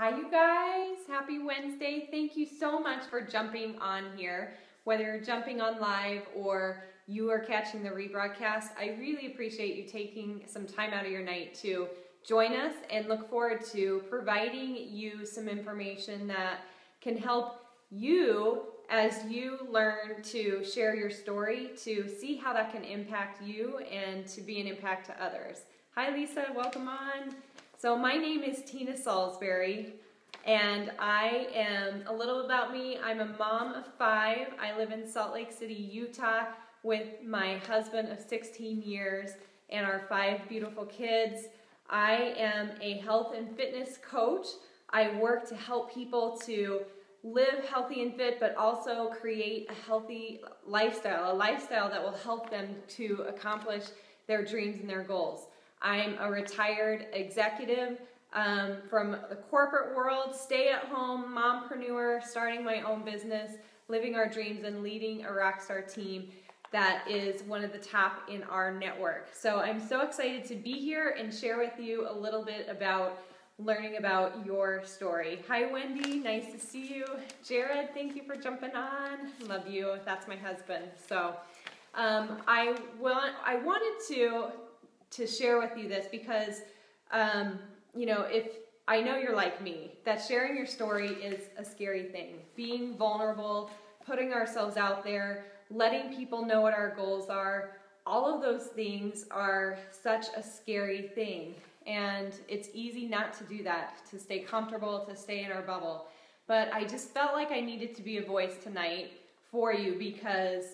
Hi, you guys. Happy Wednesday. Thank you so much for jumping on here, whether you're jumping on live or you are catching the rebroadcast. I really appreciate you taking some time out of your night to join us and look forward to providing you some information that can help you as you learn to share your story to see how that can impact you and to be an impact to others. Hi, Lisa. Welcome on. So, my name is Tina Salisbury, and I am a little about me. I'm a mom of five. I live in Salt Lake City, Utah, with my husband of 16 years and our five beautiful kids. I am a health and fitness coach. I work to help people to live healthy and fit, but also create a healthy lifestyle, a lifestyle that will help them to accomplish their dreams and their goals. I'm a retired executive um, from the corporate world, stay at home, mompreneur, starting my own business, living our dreams, and leading a rockstar team that is one of the top in our network. So I'm so excited to be here and share with you a little bit about learning about your story. Hi, Wendy. Nice to see you. Jared, thank you for jumping on. Love you. That's my husband. So, um, I want I wanted to to share with you this because, um, you know, if I know you're like me, that sharing your story is a scary thing. Being vulnerable, putting ourselves out there, letting people know what our goals are. All of those things are such a scary thing. And it's easy not to do that, to stay comfortable, to stay in our bubble. But I just felt like I needed to be a voice tonight for you because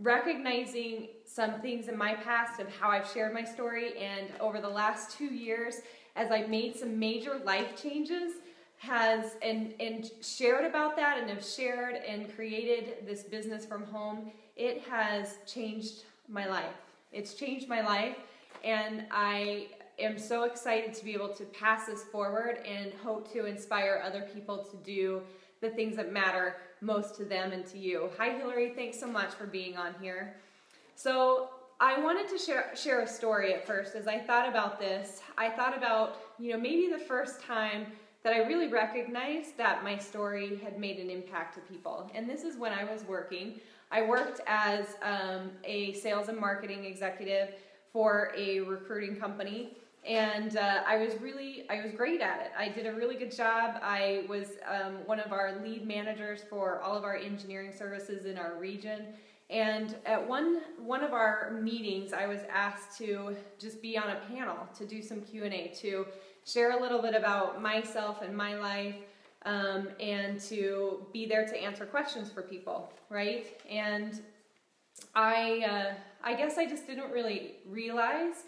recognizing some things in my past of how I've shared my story and over the last two years as I've made some major life changes has and and shared about that and have shared and created this business from home it has changed my life. It's changed my life and I am so excited to be able to pass this forward and hope to inspire other people to do the things that matter most to them and to you. Hi, Hillary. Thanks so much for being on here. So, I wanted to share, share a story at first as I thought about this. I thought about, you know, maybe the first time that I really recognized that my story had made an impact to people. And this is when I was working. I worked as um, a sales and marketing executive for a recruiting company and uh, I was really I was great at it. I did a really good job. I was um, one of our lead managers for all of our engineering services in our region. And at one one of our meetings, I was asked to just be on a panel to do some Q and A to share a little bit about myself and my life, um, and to be there to answer questions for people, right? And I uh, I guess I just didn't really realize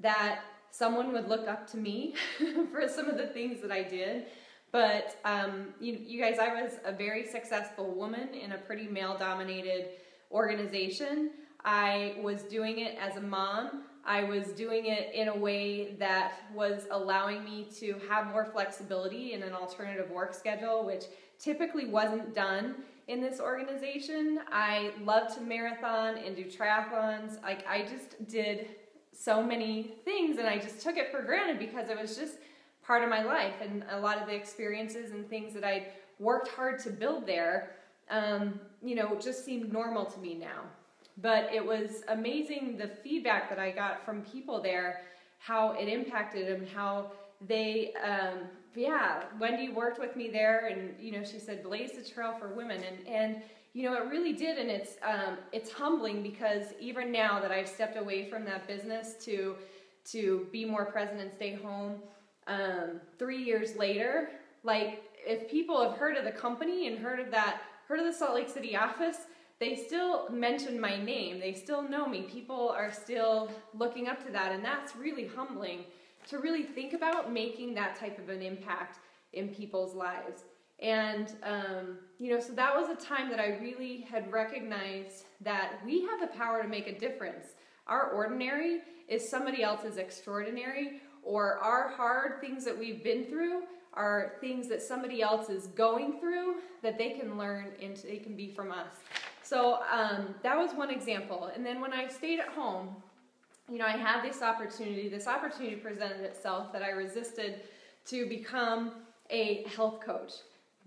that someone would look up to me for some of the things that I did. But um, you, you guys, I was a very successful woman in a pretty male dominated organization. I was doing it as a mom. I was doing it in a way that was allowing me to have more flexibility in an alternative work schedule, which typically wasn't done in this organization. I love to marathon and do triathlons. Like I just did so many things and I just took it for granted because it was just part of my life and a lot of the experiences and things that I worked hard to build there, um, you know, just seemed normal to me now. But it was amazing the feedback that I got from people there, how it impacted them, how they, um, yeah, Wendy worked with me there, and you know, she said blaze the trail for women, and and you know, it really did, and it's um, it's humbling because even now that I've stepped away from that business to to be more present and stay home, um, three years later, like if people have heard of the company and heard of that, heard of the Salt Lake City office, they still mention my name. They still know me. People are still looking up to that, and that's really humbling to really think about making that type of an impact in people's lives. And, um, you know, so that was a time that I really had recognized that we have the power to make a difference. Our ordinary is somebody else's extraordinary, or our hard things that we've been through are things that somebody else is going through that they can learn and they can be from us. So um, that was one example. And then when I stayed at home, you know, I had this opportunity. This opportunity presented itself that I resisted to become a health coach.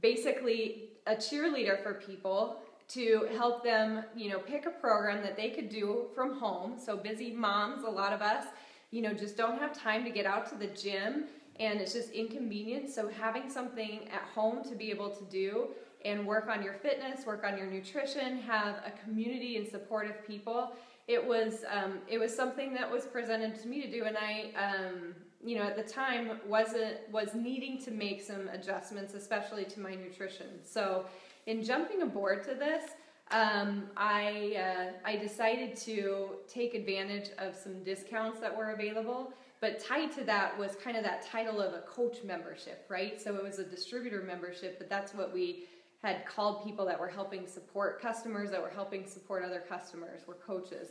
Basically, a cheerleader for people to help them, you know, pick a program that they could do from home. So busy moms, a lot of us, you know, just don't have time to get out to the gym and it's just inconvenient. So having something at home to be able to do and work on your fitness, work on your nutrition, have a community and supportive people. It was um, it was something that was presented to me to do, and I um, you know at the time wasn't was needing to make some adjustments, especially to my nutrition. So in jumping aboard to this, um, I uh, I decided to take advantage of some discounts that were available. But tied to that was kind of that title of a coach membership, right? So it was a distributor membership, but that's what we had called people that were helping support customers that were helping support other customers were coaches.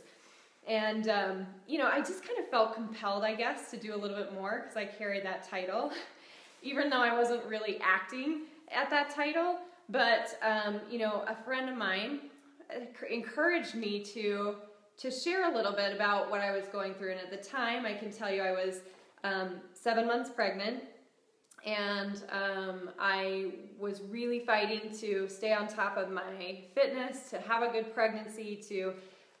And um, you know i just kind of felt compelled i guess to do a little bit more because i carried that title even though i wasn't really acting at that title. But um, you know a friend of mine encouraged me to to share a little bit about what i was going through. And at the time i can tell you i was um, seven months pregnant and um, I was really fighting to stay on top of my fitness, to have a good pregnancy, to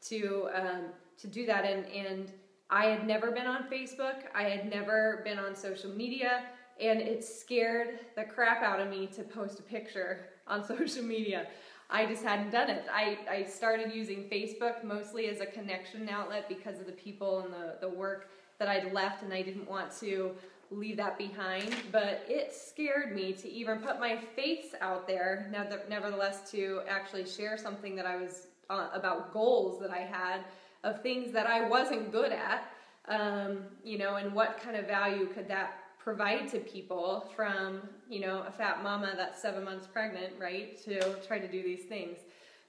to um, to do that. And and I had never been on Facebook. I had never been on social media, and it scared the crap out of me to post a picture on social media. I just hadn't done it. I, I started using Facebook mostly as a connection outlet because of the people and the, the work that I'd left, and I didn't want to leave that behind, but it scared me to even put my face out there, nevertheless, to actually share something that I was uh, about goals that I had of things that I wasn't good at, um, you know, and what kind of value could that provide to people from, you know, a fat mama that's seven months pregnant, right, to try to do these things.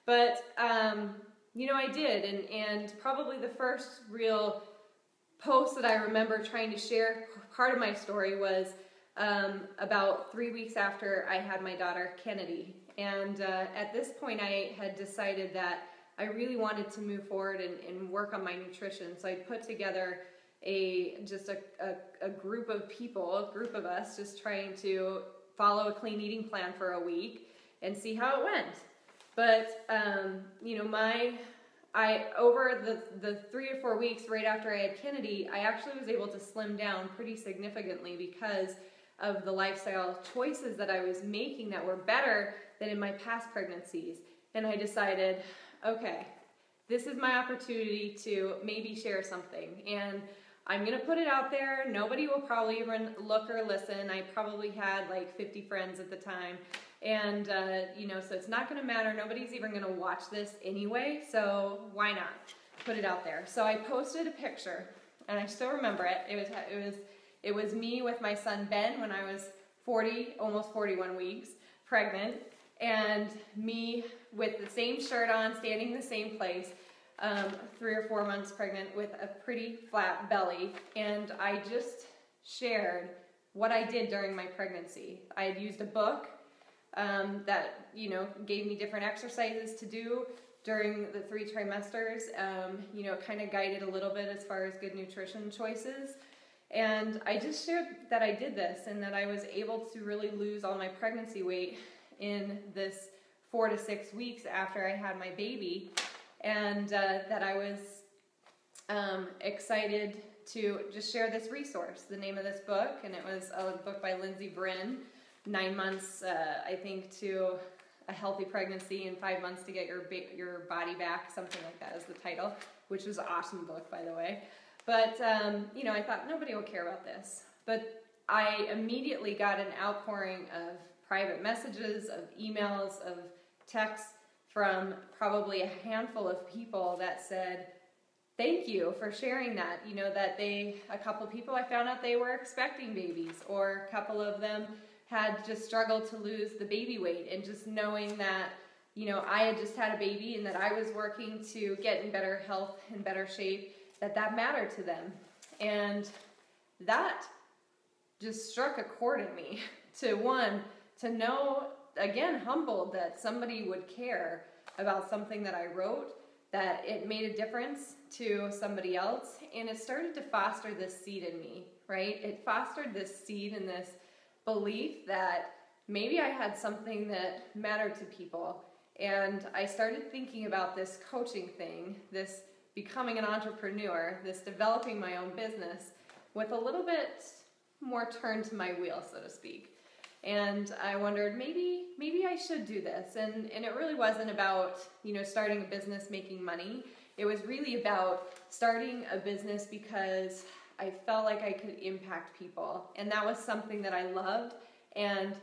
But, um, you know, I did, and, and probably the first real post that I remember trying to share, part of my story was um, about three weeks after I had my daughter Kennedy. And uh, at this point, I had decided that I really wanted to move forward and, and work on my nutrition. So I put together a just a, a, a group of people, a group of us, just trying to follow a clean eating plan for a week and see how it went. But um, you know, my I over the the three or four weeks right after I had Kennedy, I actually was able to slim down pretty significantly because of the lifestyle choices that I was making that were better than in my past pregnancies. And I decided, okay, this is my opportunity to maybe share something. And I'm gonna put it out there. Nobody will probably even look or listen. I probably had like 50 friends at the time. And, uh, you know, so it's not going to matter. Nobody's even going to watch this anyway. So why not put it out there? So I posted a picture, and I still remember it. It was, it was, it was me with my son Ben when I was 40, almost 41 weeks pregnant, and me with the same shirt on, standing in the same place. Um, three or four months pregnant with a pretty flat belly, and I just shared what I did during my pregnancy. I had used a book um, that you know gave me different exercises to do during the three trimesters. Um, you know, kind of guided a little bit as far as good nutrition choices. And I just shared that I did this and that I was able to really lose all my pregnancy weight in this four to six weeks after I had my baby, and uh, that I was um, excited to just share this resource. The name of this book, and it was a book by Lindsay Brin nine months, uh, I think, to a healthy pregnancy and five months to get your ba- your body back, something like that is the title, which is an awesome book, by the way. But um, you know, I thought nobody will care about this. But I immediately got an outpouring of private messages, of emails, of texts from probably a handful of people that said, thank you for sharing that. You know, that they, a couple people I found out they were expecting babies, or a couple of them had just struggled to lose the baby weight and just knowing that you know i had just had a baby and that i was working to get in better health and better shape that that mattered to them. And that just struck a chord in me to one to know again humbled that somebody would care about something that i wrote that it made a difference to somebody else. And it started to foster this seed in me right? It fostered this seed and this belief that maybe I had something that mattered to people. And I started thinking about this coaching thing, this becoming an entrepreneur, this developing my own business with a little bit more turn to my wheel, so to speak. And I wondered maybe maybe I should do this. And and it really wasn't about, you know, starting a business making money. It was really about starting a business because I felt like I could impact people. And that was something that I loved and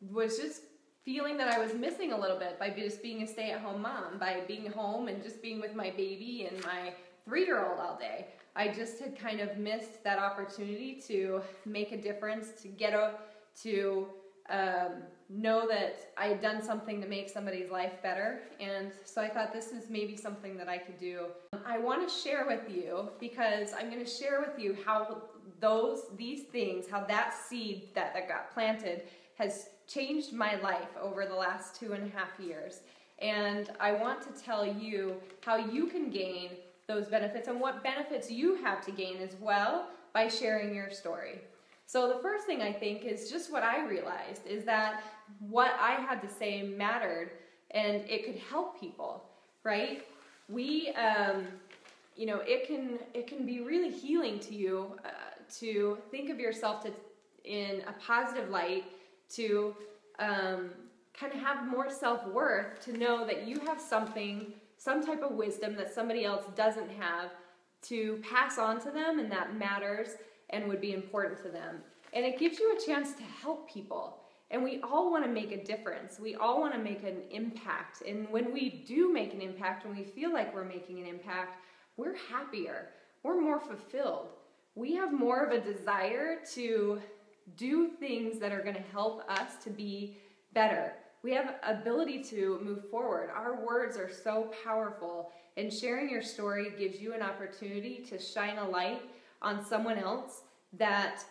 was just feeling that I was missing a little bit by just being a stay at home mom, by being home and just being with my baby and my three year old all day. I just had kind of missed that opportunity to make a difference, to get a, to um, know that I had done something to make somebody's life better. And so I thought this is maybe something that I could do. I want to share with you because I'm going to share with you how those these things, how that seed that, that got planted has changed my life over the last two and a half years. And I want to tell you how you can gain those benefits and what benefits you have to gain as well by sharing your story. So the first thing I think is just what I realized is that what I had to say mattered and it could help people, right? We, um, you know, it can it can be really healing to you uh, to think of yourself to in a positive light, to um, kind of have more self worth, to know that you have something, some type of wisdom that somebody else doesn't have, to pass on to them, and that matters and would be important to them. And it gives you a chance to help people. And we all want to make a difference. We all want to make an impact. And when we do make an impact, when we feel like we're making an impact, we're happier. We're more fulfilled. We have more of a desire to do things that are going to help us to be better. We have ability to move forward. Our words are so powerful, and sharing your story gives you an opportunity to shine a light on someone else that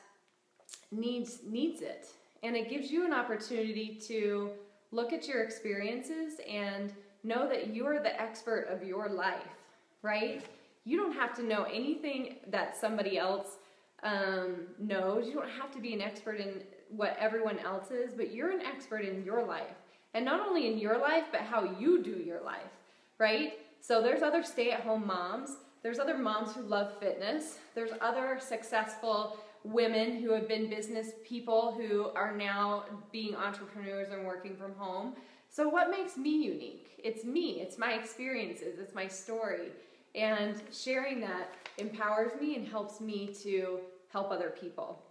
needs needs it. And it gives you an opportunity to look at your experiences and know that you're the expert of your life, right? You don't have to know anything that somebody else um, knows. You don't have to be an expert in what everyone else is, but you're an expert in your life. And not only in your life, but how you do your life, right? So there's other stay at home moms, there's other moms who love fitness, there's other successful women who have been business people who are now being entrepreneurs and working from home. So, what makes me unique? It's me, it's my experiences, it's my story. And sharing that empowers me and helps me to help other people.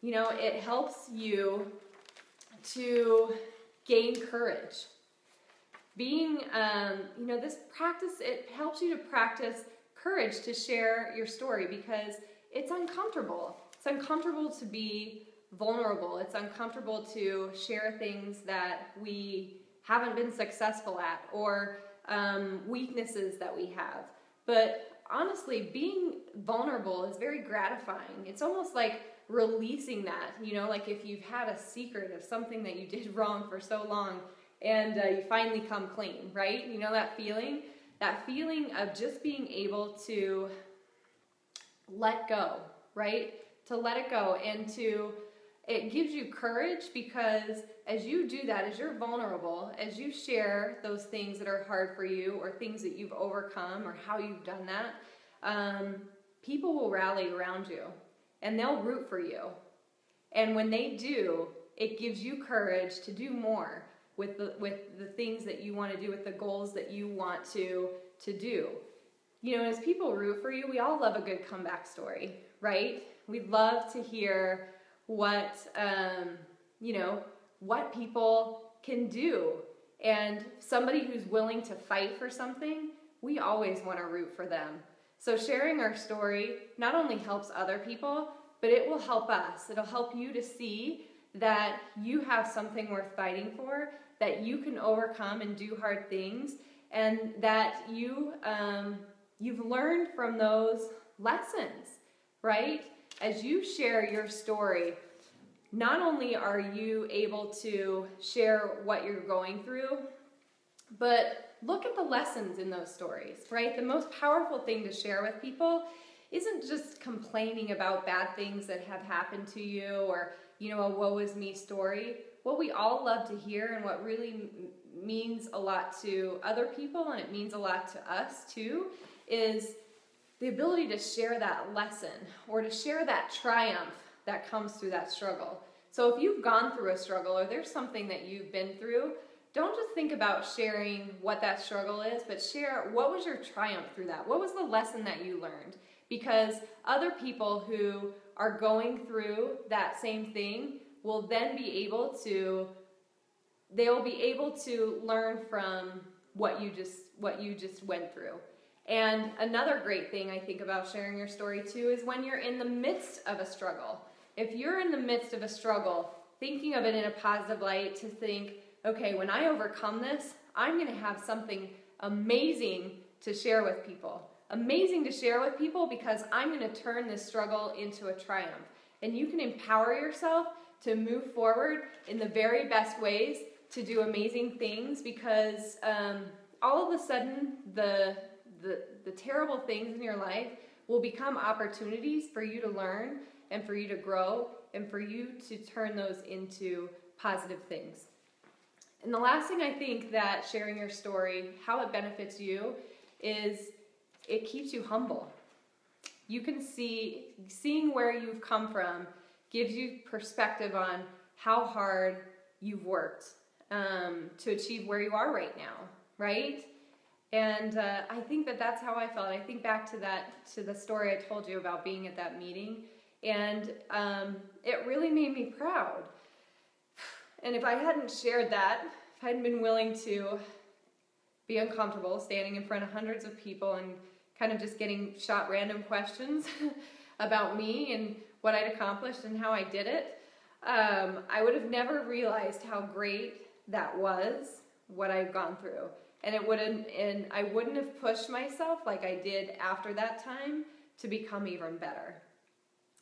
You know, it helps you to gain courage. Being, um, you know, this practice, it helps you to practice courage to share your story because it's uncomfortable. It's uncomfortable to be vulnerable. It's uncomfortable to share things that we haven't been successful at or um, weaknesses that we have. But honestly, being vulnerable is very gratifying. It's almost like releasing that, you know, like if you've had a secret of something that you did wrong for so long and uh, you finally come clean, right? You know that feeling? That feeling of just being able to let go, right? To let it go and to it gives you courage because as you do that, as you're vulnerable, as you share those things that are hard for you or things that you've overcome or how you've done that, um, people will rally around you and they'll root for you. And when they do, it gives you courage to do more with the, with the things that you want to do, with the goals that you want to, to do. You know, as people root for you, we all love a good comeback story, right? We love to hear what um, you know what people can do and somebody who's willing to fight for something we always want to root for them so sharing our story not only helps other people but it will help us it'll help you to see that you have something worth fighting for that you can overcome and do hard things and that you um, you've learned from those lessons right as you share your story, not only are you able to share what you're going through, but look at the lessons in those stories, right? The most powerful thing to share with people isn't just complaining about bad things that have happened to you or, you know, a woe is me story. What we all love to hear and what really m- means a lot to other people and it means a lot to us too is the ability to share that lesson or to share that triumph that comes through that struggle. So if you've gone through a struggle or there's something that you've been through, don't just think about sharing what that struggle is, but share what was your triumph through that? What was the lesson that you learned? Because other people who are going through that same thing will then be able to they will be able to learn from what you just what you just went through. And another great thing I think about sharing your story too is when you're in the midst of a struggle. If you're in the midst of a struggle, thinking of it in a positive light to think, okay, when I overcome this, I'm going to have something amazing to share with people. Amazing to share with people because I'm going to turn this struggle into a triumph. And you can empower yourself to move forward in the very best ways to do amazing things because um, all of a sudden the, the, the terrible things in your life will become opportunities for you to learn and for you to grow and for you to turn those into positive things. And the last thing I think that sharing your story, how it benefits you, is it keeps you humble. You can see, seeing where you've come from gives you perspective on how hard you've worked um, to achieve where you are right now, right? And uh, I think that that's how I felt. I think back to that, to the story I told you about being at that meeting, and um, it really made me proud. And if I hadn't shared that, if I hadn't been willing to be uncomfortable standing in front of hundreds of people and kind of just getting shot random questions about me and what I'd accomplished and how I did it, um, I would have never realized how great that was, what I've gone through. And it wouldn't, and I wouldn't have pushed myself like I did after that time to become even better.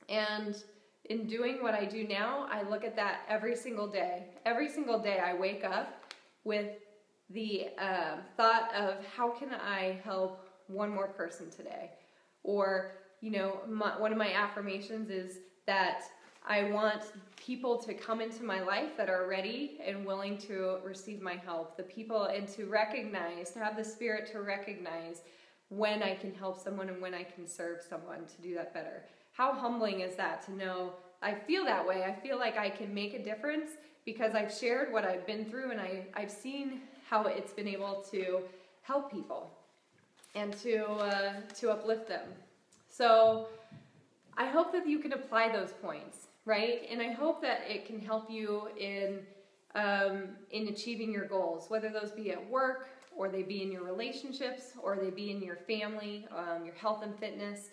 And in doing what I do now, I look at that every single day. Every single day, I wake up with the uh, thought of how can I help one more person today? Or, you know, my, one of my affirmations is that I want people to come into my life that are ready and willing to receive my help. The people, and to recognize, to have the spirit to recognize when I can help someone and when I can serve someone to do that better. How humbling is that to know I feel that way? I feel like I can make a difference because I've shared what I've been through and I, I've seen how it's been able to help people and to, uh, to uplift them. So I hope that you can apply those points, right? And I hope that it can help you in, um, in achieving your goals, whether those be at work or they be in your relationships or they be in your family, um, your health and fitness.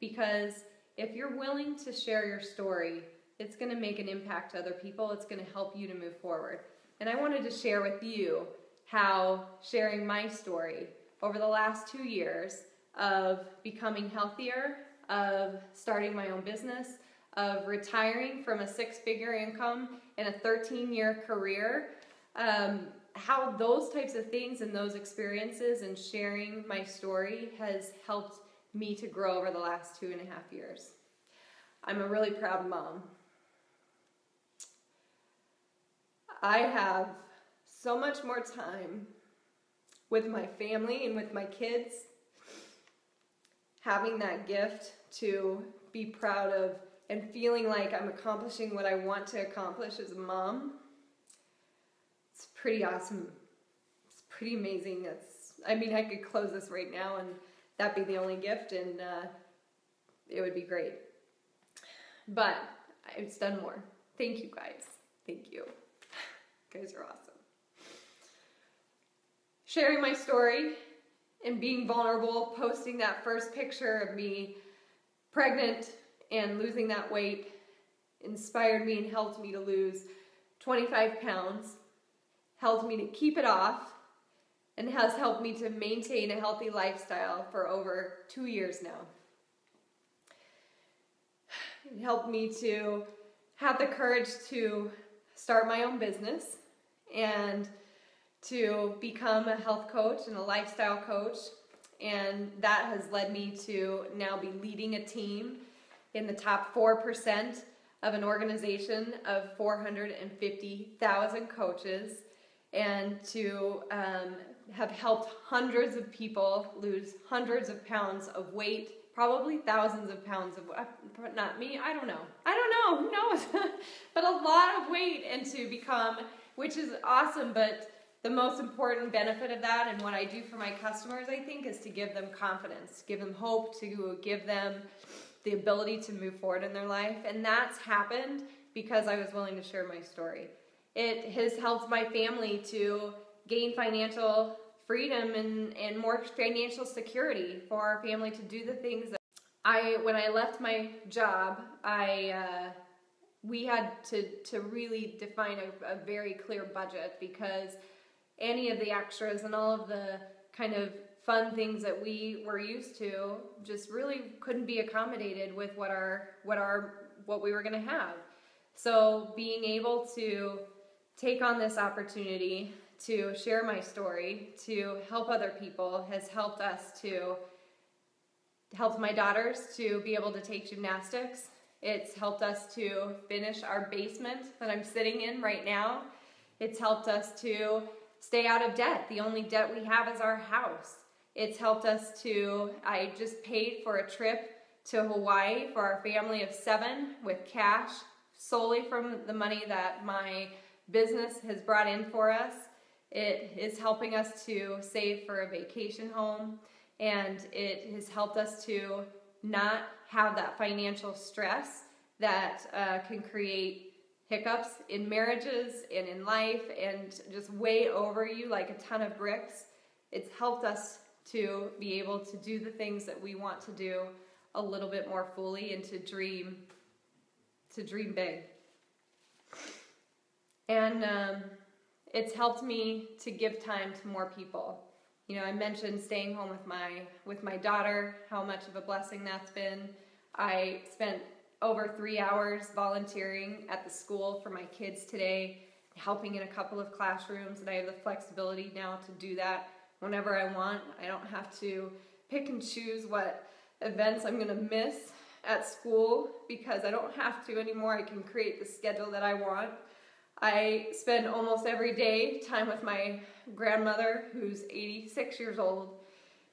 Because if you're willing to share your story, it's going to make an impact to other people. It's going to help you to move forward. And I wanted to share with you how sharing my story over the last two years of becoming healthier, of starting my own business, of retiring from a six figure income in a 13 year career, um, how those types of things and those experiences and sharing my story has helped me to grow over the last two and a half years. I'm a really proud mom. I have so much more time with my family and with my kids. Having that gift to be proud of and feeling like I'm accomplishing what I want to accomplish as a mom. It's pretty awesome. It's pretty amazing. That's I mean I could close this right now and that'd be the only gift and uh, it would be great. But it's done more. Thank you guys. Thank you. You guys are awesome. Sharing my story and being vulnerable, posting that first picture of me pregnant and losing that weight inspired me and helped me to lose 25 pounds, helped me to keep it off, and has helped me to maintain a healthy lifestyle for over two years now. It helped me to have the courage to start my own business and to become a health coach and a lifestyle coach And that has led me to now be leading a team in the top 4% of an organization of 450,000 coaches and to um, have helped hundreds of people lose hundreds of pounds of weight, probably thousands of pounds of uh, not me, I don't know. I don't know, who knows? but a lot of weight and to become, which is awesome, but the most important benefit of that and what I do for my customers, I think, is to give them confidence, give them hope, to give them the ability to move forward in their life. And that's happened because I was willing to share my story. It has helped my family to gain financial freedom and, and more financial security for our family to do the things that I, when I left my job, I, uh, we had to, to really define a, a very clear budget because any of the extras and all of the kind of fun things that we were used to just really couldn't be accommodated with what our what our what we were going to have. So being able to take on this opportunity to share my story, to help other people has helped us to helped my daughters to be able to take gymnastics. It's helped us to finish our basement that I'm sitting in right now. It's helped us to stay out of debt. The only debt we have is our house. It's helped us to, I just paid for a trip to Hawaii for our family of seven with cash solely from the money that my business has brought in for us. It is helping us to save for a vacation home and it has helped us to not have that financial stress that uh, can create hiccups in marriages and in life and just weigh over you like a ton of bricks. It's helped us to be able to do the things that we want to do a little bit more fully and to dream to dream big and um, it's helped me to give time to more people you know i mentioned staying home with my with my daughter how much of a blessing that's been i spent over three hours volunteering at the school for my kids today helping in a couple of classrooms and i have the flexibility now to do that whenever I want. I don't have to pick and choose what events I'm going to miss at school because I don't have to anymore. I can create the schedule that I want. I spend almost every day time with my grandmother who's 86 years old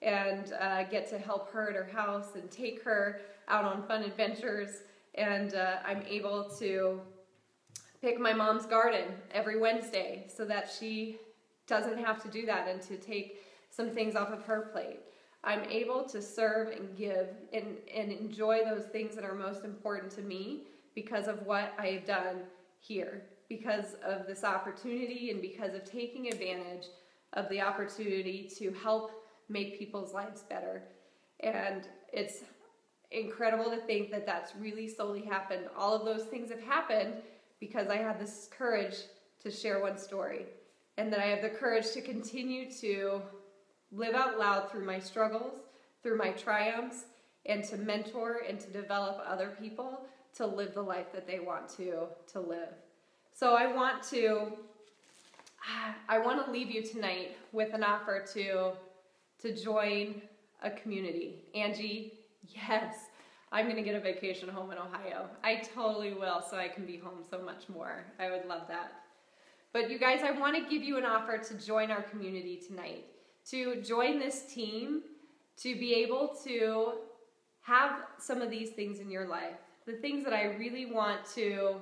and uh, get to help her at her house and take her out on fun adventures. And uh, I'm able to pick my mom's garden every Wednesday so that she doesn't have to do that and to take some things off of her plate. I'm able to serve and give and, and enjoy those things that are most important to me because of what I have done here, because of this opportunity and because of taking advantage of the opportunity to help make people's lives better. And it's incredible to think that that's really solely happened. All of those things have happened because I had this courage to share one story and that I have the courage to continue to live out loud through my struggles, through my triumphs, and to mentor and to develop other people to live the life that they want to to live. So I want to I want to leave you tonight with an offer to to join a community. Angie, yes, I'm going to get a vacation home in Ohio. I totally will so I can be home so much more. I would love that. But you guys, I want to give you an offer to join our community tonight, to join this team, to be able to have some of these things in your life. The things that I really want to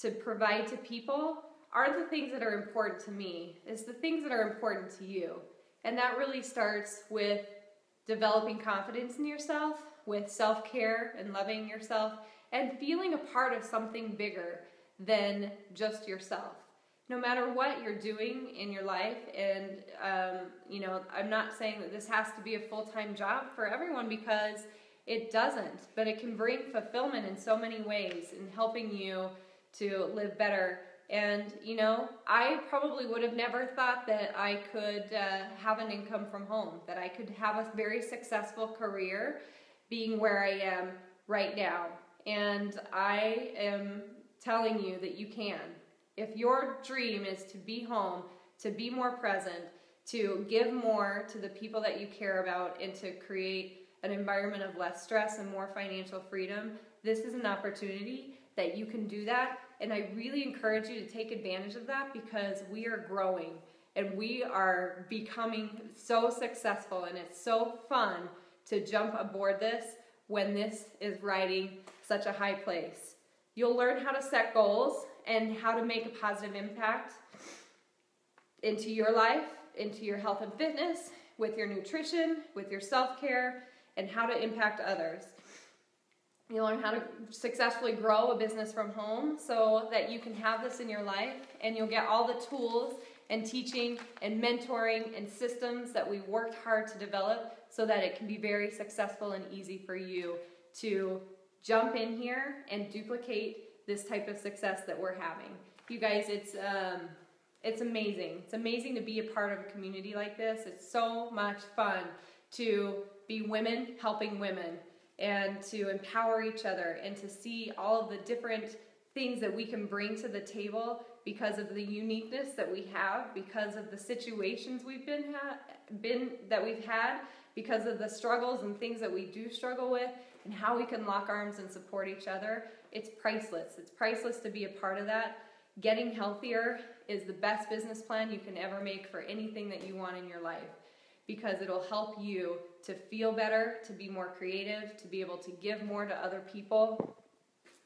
to provide to people aren't the things that are important to me. It's the things that are important to you. And that really starts with developing confidence in yourself, with self-care and loving yourself, and feeling a part of something bigger than just yourself. No matter what you're doing in your life and um, you know i'm not saying that this has to be a full-time job for everyone because it doesn't but it can bring fulfillment in so many ways in helping you to live better and you know i probably would have never thought that i could uh, have an income from home that i could have a very successful career being where i am right now and i am telling you that you can if your dream is to be home, to be more present, to give more to the people that you care about and to create an environment of less stress and more financial freedom, this is an opportunity that you can do that. And I really encourage you to take advantage of that because we are growing and we are becoming so successful and it's so fun to jump aboard this when this is riding such a high place. You'll learn how to set goals and how to make a positive impact into your life, into your health and fitness, with your nutrition, with your self care, and how to impact others. You learn how to successfully grow a business from home so that you can have this in your life and you'll get all the tools and teaching and mentoring and systems that we worked hard to develop so that it can be very successful and easy for you to jump in here and duplicate this type of success that we're having. You guys, it's um, it's amazing. It's amazing to be a part of a community like this. It's so much fun to be women helping women and to empower each other and to see all of the different things that we can bring to the table because of the uniqueness that we have, because of the situations we've been ha- been that we've had, because of the struggles and things that we do struggle with, and how we can lock arms and support each other. It's priceless. It's priceless to be a part of that. Getting healthier is the best business plan you can ever make for anything that you want in your life because it'll help you to feel better, to be more creative, to be able to give more to other people.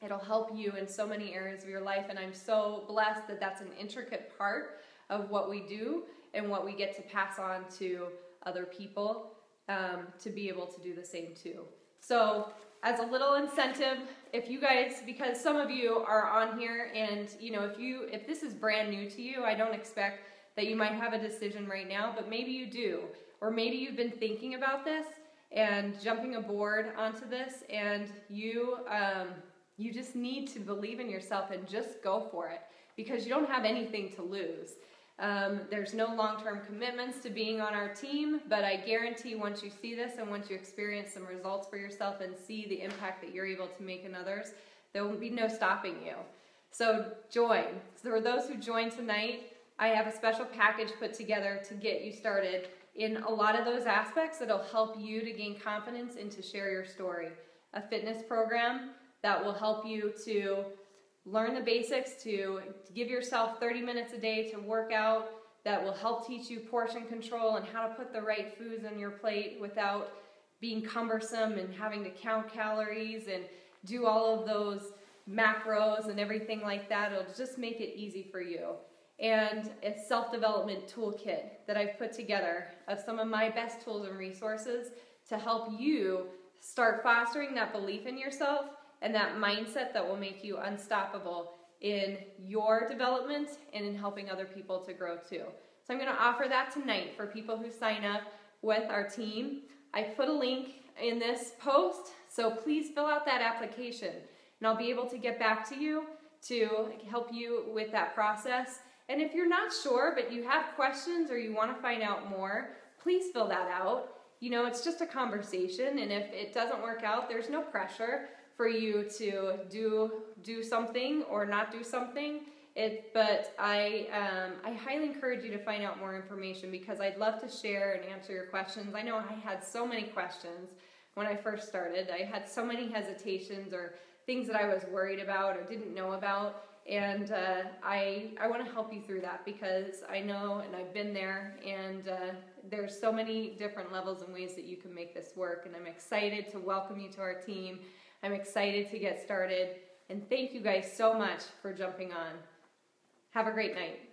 It'll help you in so many areas of your life, and I'm so blessed that that's an intricate part of what we do and what we get to pass on to other people um, to be able to do the same too. So, as a little incentive, if you guys, because some of you are on here, and you know, if you if this is brand new to you, I don't expect that you might have a decision right now, but maybe you do. Or maybe you've been thinking about this and jumping aboard onto this, and you um, you just need to believe in yourself and just go for it because you don't have anything to lose. Um, there's no long term commitments to being on our team, but I guarantee once you see this and once you experience some results for yourself and see the impact that you're able to make in others, there will be no stopping you. So join. So for those who join tonight, I have a special package put together to get you started in a lot of those aspects that'll help you to gain confidence and to share your story. A fitness program that will help you to learn the basics, to give yourself 30 minutes a day to work out, that will help teach you portion control and how to put the right foods on your plate without being cumbersome and having to count calories and do all of those macros and everything like that. It'll just make it easy for you and a self development toolkit that I've put together of some of my best tools and resources to help you start fostering that belief in yourself and that mindset that will make you unstoppable in your development and in helping other people to grow too. So I'm going to offer that tonight for people who sign up with our team. I put a link in this post, so please fill out that application and I'll be able to get back to you to help you with that process and if you're not sure, but you have questions or you want to find out more, please fill that out. You know, it's just a conversation, and if it doesn't work out, there's no pressure for you to do do something or not do something. It, but I um, I highly encourage you to find out more information because I'd love to share and answer your questions. I know I had so many questions when I first started. I had so many hesitations or things that I was worried about or didn't know about and uh, I I want to help you through that because I know and I've been there, and uh, there's so many different levels and ways that you can make this work. And I'm excited to welcome you to our team. I'm excited to get started, and thank you guys so much for jumping on. Have a great night.